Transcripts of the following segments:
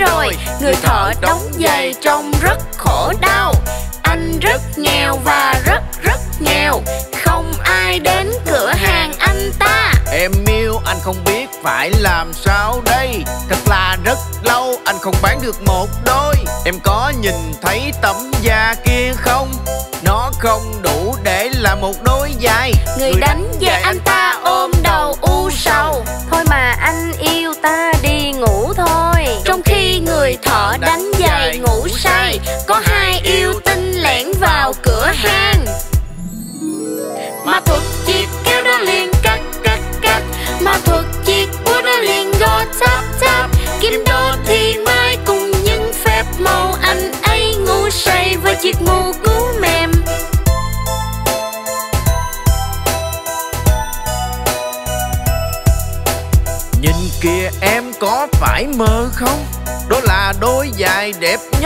rồi. Người thợ đóng giày trông rất khổ đau. Anh rất nghèo và rất rất nghèo. Không ai đến cửa hàng anh ta. Em yêu anh không biết phải làm sao đây. Thật là rất lâu anh không bán được một đôi. Em có nhìn thấy tấm da kia không? Nó không đủ để làm một đôi giày. Người đánh giày anh ta ôm đầu u sầu. Thôi mà anh yêu ta đi ngủ thôi say Có hai yêu tinh lẻn vào cửa hàng. Ma thuật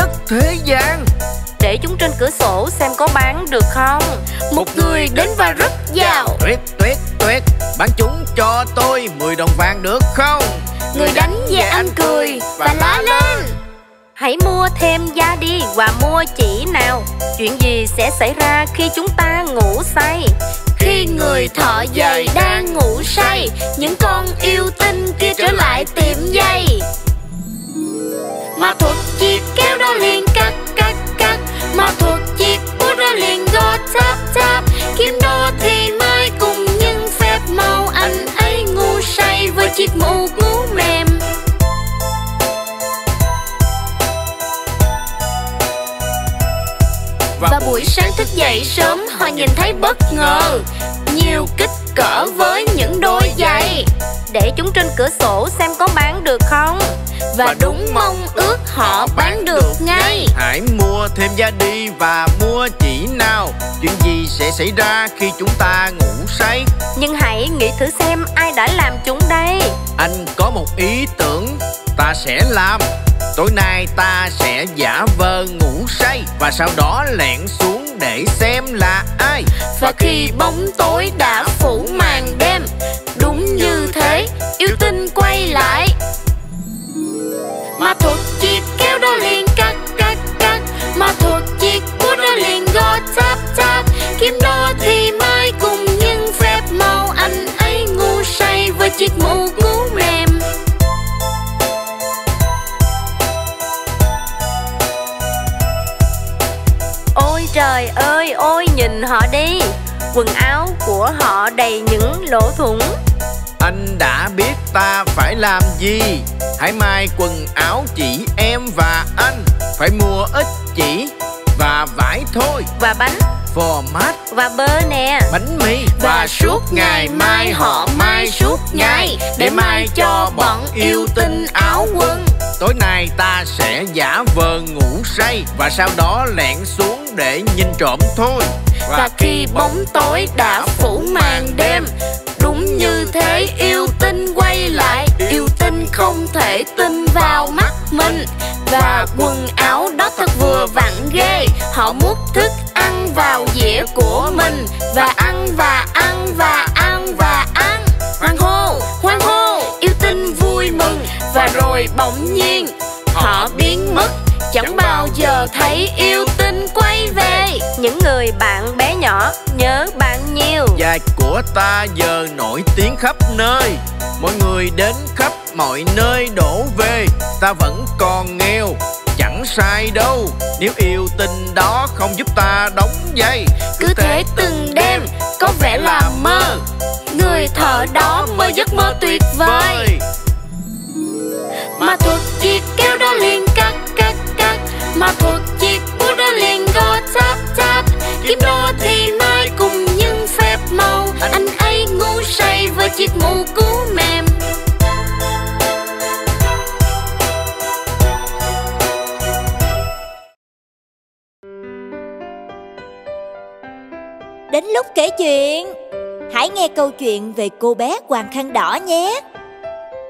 nhất thế gian. Để chúng trên cửa sổ xem có bán được không. Một người đến và rất giàu. Tuyệt tuyệt tuyệt. Bán chúng cho tôi 10 đồng vàng được không? Người đánh giày anh cười và la lên. Hãy mua thêm da đi và mua chỉ nào. Chuyện gì sẽ xảy ra khi chúng ta ngủ say? Khi người thợ giày đang ngủ say Những con yêu tinh kia trở lại tiệm giày. Ma thuật đó liền cắt cắt cắt. Ma thuật chiếc bút đó liền gõ tap tap Kim đô thì mai cùng những phép màu Anh ấy ngu say với chiếc mũ cú mềm. Và buổi sáng thức dậy sớm Họ nhìn thấy bất ngờ. Nhiều kích cỡ với những đôi giày. Để chúng trên cửa sổ xem có bán được không Và đúng mong ước họ bán được ngay. Hãy mua thêm da đi và mua chỉ nào. Chuyện gì sẽ xảy ra khi chúng ta ngủ say? Nhưng hãy nghĩ thử xem ai đã làm chúng đây. Anh có một ý tưởng Ta sẽ làm. Tối nay ta sẽ giả vờ ngủ say Và sau đó lẹn xuống để xem là ai. Và khi bóng tối đã phủ màn đêm Đúng như thế Yêu tinh quay lại Ma thuật chiếc kéo đó liền cắt cắt cắt. Ma thuật chiếc bút đó liền gõ tap tap Kim đô thì mai cùng những phép màu. Anh ấy ngu say với chiếc mũ cú mềm. Ôi trời ơi ôi nhìn họ đi. Quần áo của họ đầy những lỗ thủng. Anh đã biết ta phải làm gì Hãy mai quần áo chỉ em và anh Phải mua ít chỉ và vải thôi. Và bánh. Format. Và bơ nè. Bánh mì. Và suốt ngày mai họ mai suốt ngày Để mai cho bọn yêu tinh áo quân. Tối nay ta sẽ giả vờ ngủ say Và sau đó lẹn xuống để nhìn trộm thôi. Và khi bóng tối đã phủ màn đêm Đúng như thế yêu tinh thể tin vào mắt mình. Và quần áo đó thật vừa vặn ghê. Họ múc thức ăn vào dĩa của mình. Và ăn và ăn và ăn và ăn. Hoan hô, hoan hô, yêu tinh vui mừng. Và rồi bỗng nhiên họ biến mất. Chẳng bao giờ thấy yêu tinh quay về. Những người bạn bé nhỏ nhớ bạn nhiều. Và của ta giờ nổi tiếng khắp nơi. Mọi người đến khắp mọi nơi đổ về Ta vẫn còn nghèo Chẳng sai đâu. Nếu yêu tình đó không giúp ta đóng dây Cứ thế từng đêm có vẻ là mơ. Người thợ đó mơ giấc mơ tuyệt vời. Ma thuật chiếc kéo đó liền cắt cắt cắt. Ma thuật chiếc bút đó liền gõ tap tap Kim đô thì mai cùng những phép màu. Anh ấy ngu say với chiếc mũ cú mềm Đến lúc kể chuyện. Hãy nghe câu chuyện về cô bé Hoàng Khăn Đỏ nhé.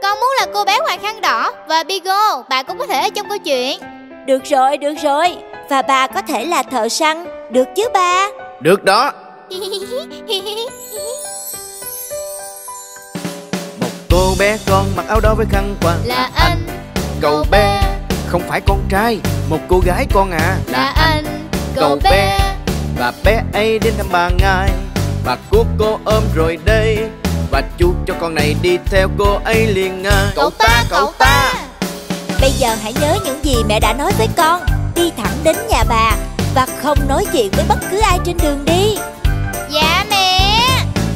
Con muốn là cô bé Hoàng Khăn Đỏ Và Bigo, bà cũng có thể ở trong câu chuyện. Được rồi, được rồi. Và bà có thể là thợ săn. Được chứ ba? Được đó. Một cô bé con mặc áo đỏ với khăn quàng Là anh Cậu bé. Không phải con trai Một cô gái con à. Là anh Cậu bé Và bé ấy đến thăm bà ngài Bà của cô ôm rồi đây. Và chú cho con này đi theo cô ấy liền ngay. Cậu ta cậu ta. Bây giờ hãy nhớ những gì mẹ đã nói với con. Đi thẳng đến nhà bà Và không nói chuyện với bất cứ ai trên đường đi. Dạ mẹ.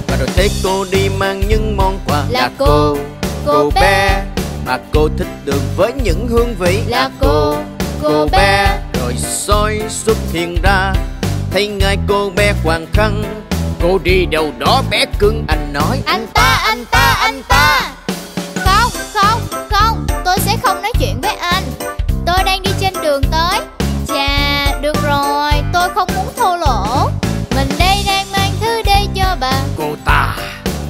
Và rồi thấy cô đi mang những món quà Là cô Cô bé. Mà cô thích được với những hương vị Là cô Cô bé. Rồi soi xuất hiện ra Thấy ngay cô bé hoàng khăn Cô đi đâu đó bé cưng Anh nói. Anh ta anh ta anh ta. Không không không Tôi sẽ không nói chuyện với anh. Tôi đang đi trên đường tới. Chà được rồi Tôi không muốn thô lỗ. Mình đây đang mang thứ đây cho bà. Cô ta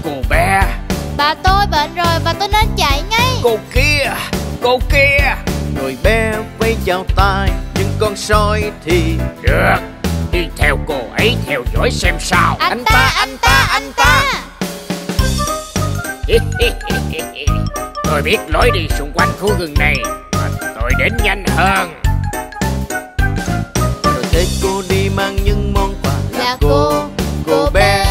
Cô bé. Bà tôi bệnh rồi và tôi nên chạy ngay. Cô kia Cô kia. Rồi bé vẫy chào tay Nhưng con soi thì Được ấy theo dõi xem sao. Anh ta anh ta anh ta. Tôi biết lối đi xung quanh khu rừng này Mà tôi đến nhanh hơn. Rồi thấy cô đi mang những món quà Là cô Cô bé.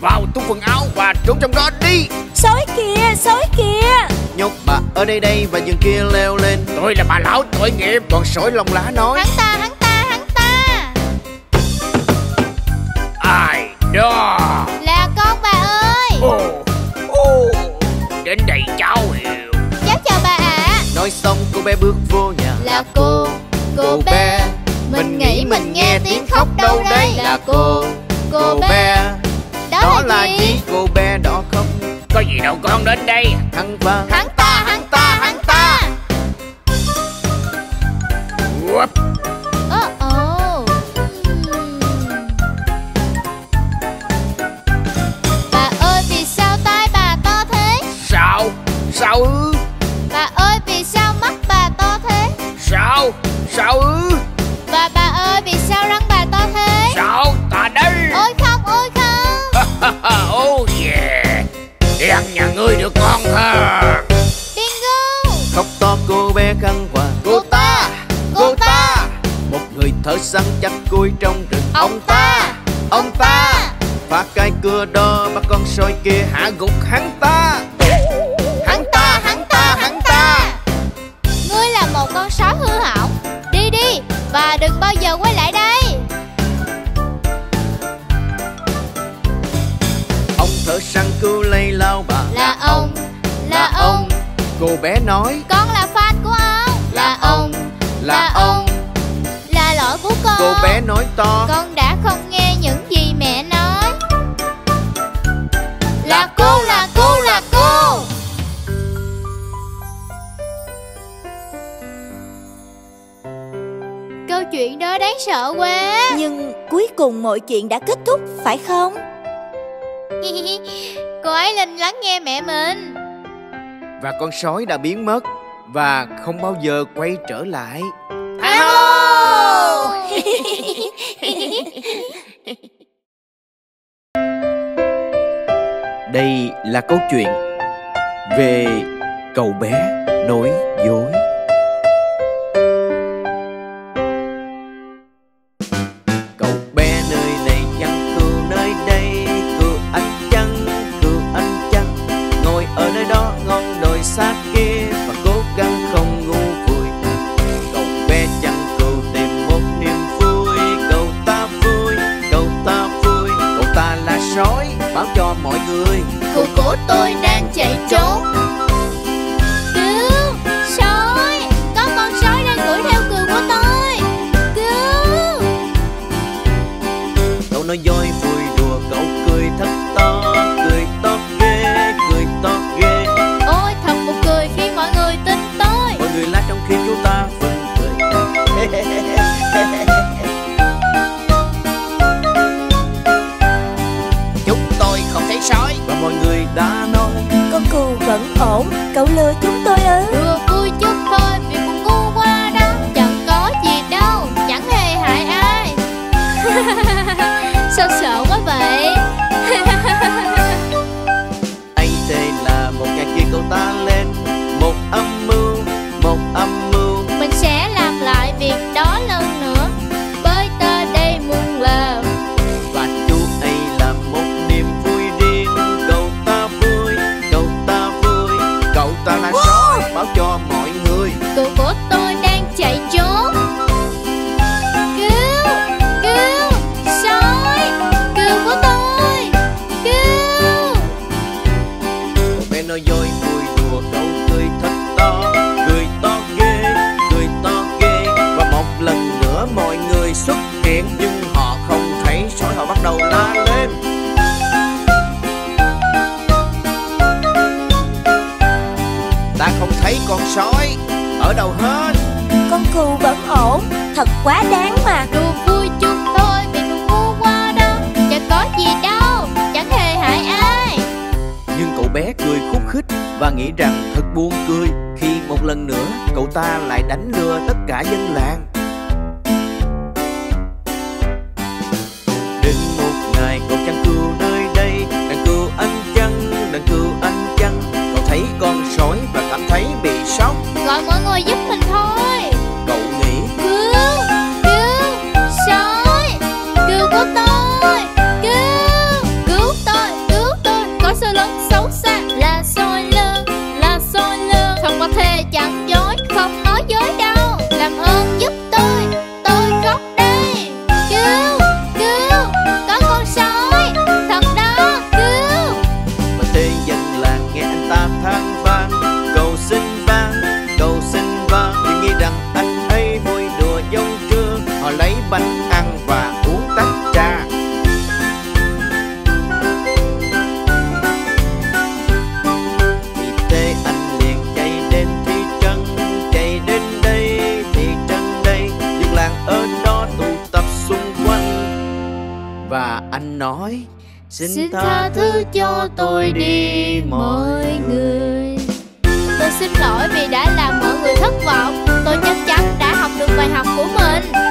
Vào tung quần áo và trốn trong đó đi. Sói kìa, sói kìa. Nhốt bà ở đây đây và dừng kia leo lên. Tôi là bà lão tội nghiệp Còn sỏi lông lá nói. Hắn ta hắn cô bé bước vô nhà. Là cô Cô bé Mình nghĩ mình nghe tiếng khóc đâu đây Là cô Cô bé. Đó, Đó là gì? cô bé đó khóc. Có gì đâu con đến đây. Thằng và Hắn kia hạ gục hắn ta. Hắn ta hắn ta hắn ta. Ngươi là một con sói hư hỏng. Đi đi Và đừng bao giờ quay lại đây. Ông thợ săn cứu lấy lao bà. Là ông Là ông. Cô bé nói. Con là fan của ông. Là ông Là ông. Là lỗi của con. Cô bé nói to. Con cuối cùng mọi chuyện đã kết thúc, phải không? Cô ấy Linh lắng nghe mẹ mình Và con sói đã biến mất Và không bao giờ quay trở lại Đây là câu chuyện về cậu bé nói dối. Nói dối vui đùa cậu cười thật to Cười to ghê, cười to ghê. Ôi thật một cười khi mọi người tin tôi. Mọi người la trong khi chúng ta vẫn cười. Chúng tôi không thấy sói. Và mọi người đã nói Con cừu vẫn ổn, cậu lừa chúng tôi theo vui đùa câu cười thật to. Cười to ghê, cười to ghê. Và một lần nữa mọi người xuất hiện, nhưng họ không thấy sói, họ bắt đầu la lên. Ta không thấy con sói ở đâu hết. Con cừu vẫn ổn, thật quá đáng mà đúng và nghĩ rằng thật buồn cười khi một lần nữa cậu ta lại đánh lừa tất cả dân làng. nói xin, xin tha thứ cho tôi đi mọi người. Tôi xin lỗi vì đã làm mọi người thất vọng. Tôi chắc chắn đã học được bài học của mình.